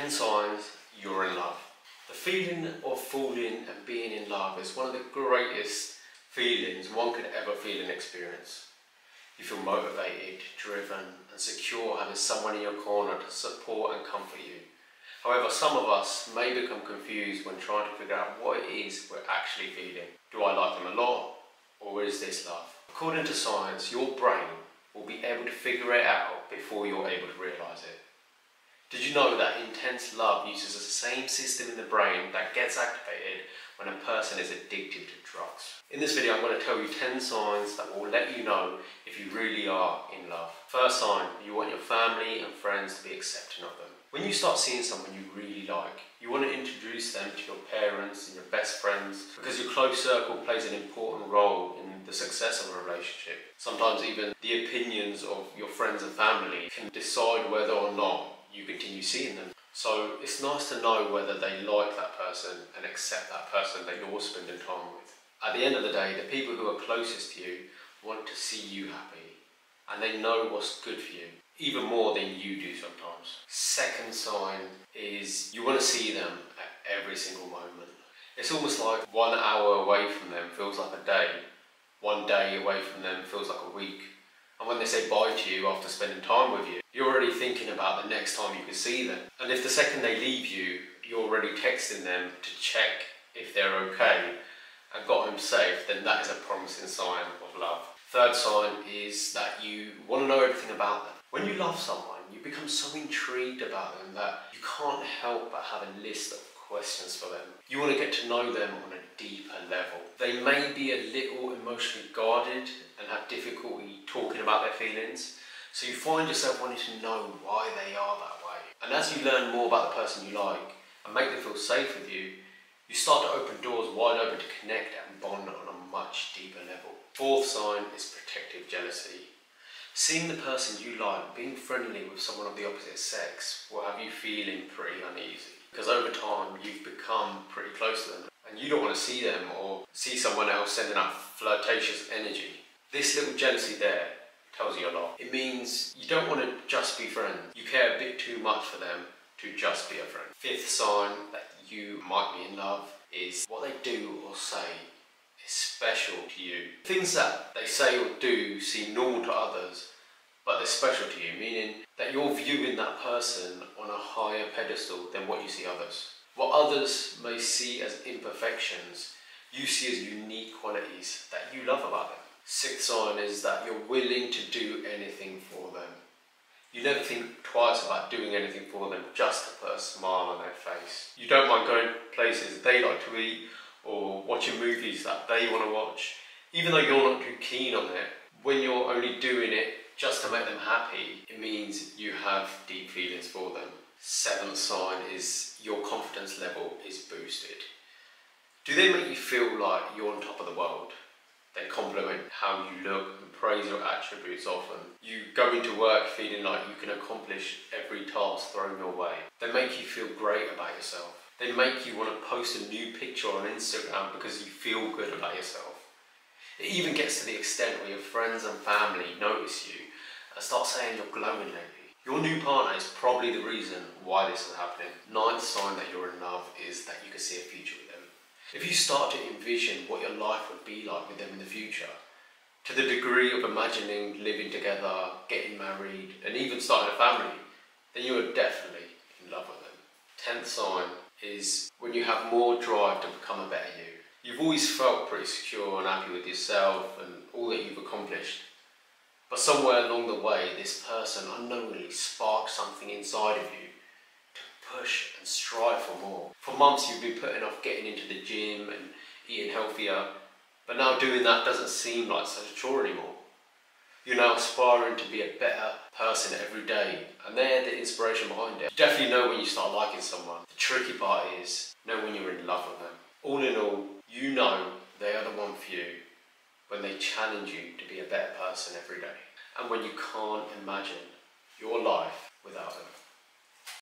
10 signs you're in love. The feeling of falling and being in love is one of the greatest feelings one could ever feel and experience. You feel motivated, driven, and secure having someone in your corner to support and comfort you. However, some of us may become confused when trying to figure out what it is we're actually feeling. Do I like them a lot, or is this love? According to science, your brain will be able to figure it out before you're able to realise it. Did you know that intense love uses the same system in the brain that gets activated when a person is addicted to drugs? In this video I'm going to tell you 10 signs that will let you know if you really are in love. First sign, you want your family and friends to be accepting of them. When you start seeing someone you really like, you want to introduce them to your parents and your best friends because your close circle plays an important role in the success of a relationship. Sometimes even the opinions of your friends and family can decide whether or not you continue seeing them. So it's nice to know whether they like that person and accept that person that you're spending time with. At the end of the day, the people who are closest to you want to see you happy and they know what's good for you, even more than you do sometimes. Second sign is you want to see them at every single moment. It's almost like one hour away from them feels like a day, one day away from them feels like a week. And when they say bye to you after spending time with you, you're already thinking about the next time you can see them. And if the second they leave you, you're already texting them to check if they're okay and got them safe, then that is a promising sign of love. Third sign is that you want to know everything about them. When you love someone, you become so intrigued about them that you can't help but have a list of questions for them. You want to get to know them on a deeper level. They may be a little emotionally guarded and have difficulty talking about their feelings, so you find yourself wanting to know why they are that way. And as you learn more about the person you like and make them feel safe with you, you start to open doors wide open to connect and bond on a much deeper level. Fourth sign is protective jealousy. Seeing the person you like being friendly with someone of the opposite sex will have you feeling pretty uneasy. Because over time you've become pretty close to them and you don't want to see them or see someone else sending out flirtatious energy. This little jealousy there tells you a lot. It means you don't want to just be friends. You care a bit too much for them to just be a friend. Fifth sign that you might be in love is what they do or say special to you. Things that they say or do seem normal to others, but they're special to you, meaning that you're viewing that person on a higher pedestal than what you see others. What others may see as imperfections, you see as unique qualities that you love about them. Sixth sign is that you're willing to do anything for them. You never think twice about doing anything for them just to put a smile on their face. You don't mind going places they like to eat or watching movies that they want to watch. Even though you're not too keen on it, when you're only doing it just to make them happy, it means you have deep feelings for them. Seventh sign is your confidence level is boosted. Do they make you feel like you're on top of the world? They compliment how you look and praise your attributes often. You go into work feeling like you can accomplish every task thrown your way. They make you feel great about yourself. They make you want to post a new picture on Instagram because you feel good about yourself. It even gets to the extent where your friends and family notice you and start saying you're glowing lately. Your new partner is probably the reason why this is happening. Ninth sign that you're in love is that you can see a future with them. If you start to envision what your life would be like with them in the future, to the degree of imagining living together, getting married, and even starting a family, then you are definitely in love with them. Tenth sign is when you have more drive to become a better you. You've always felt pretty secure and happy with yourself and all that you've accomplished. But somewhere along the way, this person unknowingly sparked something inside of you to push and strive for more. For months you've been putting off getting into the gym and eating healthier, but now doing that doesn't seem like such a chore anymore. You're now aspiring to be a better person every day, and they're the inspiration behind it. You definitely know when you start liking someone. The tricky part is know when you're in love with them. All in all, you know they are the one for you when they challenge you to be a better person every day, and when you can't imagine your life without them.